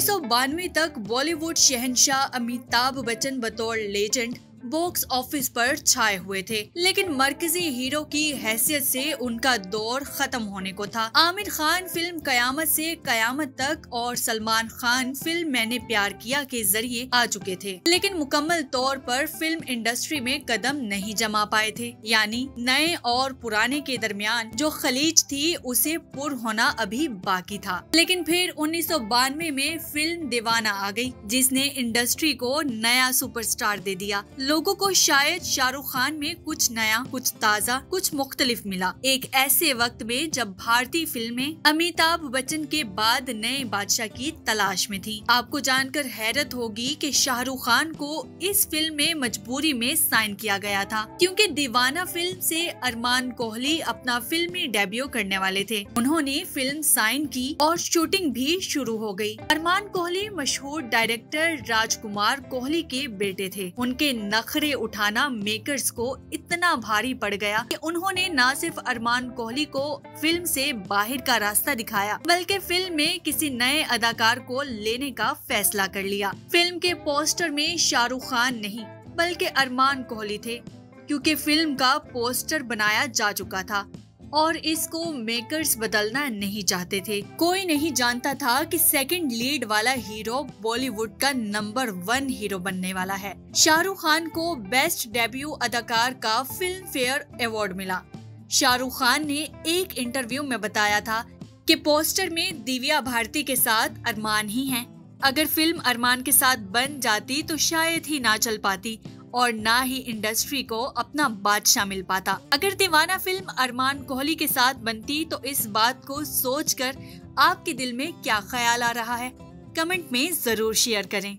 उन्नीस तक बॉलीवुड शहनशाह अमिताभ बच्चन बतौर लेजेंड बॉक्स ऑफ़िस पर छाए हुए थे, लेकिन मरकजी हीरो की हैसियत से उनका दौर खत्म होने को था। आमिर खान फ़िल्म कयामत से कयामत तक और सलमान खान फ़िल्म मैंने प्यार किया के ज़रिए आ चुके थे, लेकिन मुकम्मल तौर पर फ़िल्म इंडस्ट्री में कदम नहीं जमा पाए थे। यानी नए और पुराने के दरमियान जो खलीज थी, उसे पुर होना अभी बाकी था। लेकिन फिर उन्नीस सौ बानवे में फ़िल्म दीवाना आ गई, जिसने इंडस्ट्री को नया सुपरस्टार दे दिया। लोगों को शायद शाहरुख खान में कुछ नया, कुछ ताज़ा, कुछ मुख्तलिफ़ मिला। एक ऐसे वक्त में जब भारतीय फ़िल्में अमिताभ बच्चन के बाद नए बादशाह की तलाश में थी। आपको जानकर हैरत होगी कि शाहरुख खान को इस फ़िल्म में मजबूरी में साइन किया गया था, क्योंकि दीवाना फ़िल्म से अरमान कोहली अपना फिल्मी डेब्यू करने वाले थे। उन्होंने फ़िल्म साइन की और शूटिंग भी शुरू हो गई। अरमान कोहली मशहूर डायरेक्टर राजकुमार कोहली के बेटे थे। उनके न नखरे उठाना मेकर्स को इतना भारी पड़ गया कि उन्होंने न सिर्फ़ अरमान कोहली को फ़िल्म से बाहर का रास्ता दिखाया, बल्कि फ़िल्म में किसी नए अदाकार को लेने का फैसला कर लिया। फ़िल्म के पोस्टर में शाहरुख खान नहीं, बल्कि अरमान कोहली थे, क्योंकि फ़िल्म का पोस्टर बनाया जा चुका था। और इसको मेकर्स बदलना नहीं चाहते थे। कोई नहीं जानता था कि सेकंड लीड वाला हीरो बॉलीवुड का नंबर वन हीरो बनने वाला है। शाहरुख खान को बेस्ट डेब्यू अदाकार का फ़िल्म फेयर अवार्ड मिला। शाहरुख खान ने एक इंटरव्यू में बताया था कि पोस्टर में दिव्या भारती के साथ अरमान ही हैं। अगर फ़िल्म अरमान के साथ बन जाती तो शायद ही ना चल पाती। और ना ही इंडस्ट्री को अपना बादशाह मिल पाता। अगर दीवाना फ़िल्म अरमान कोहली के साथ बनती तो इस बात को सोचकर आपके दिल में क्या ख्याल आ रहा है? कमेंट में ज़रूर शेयर करें।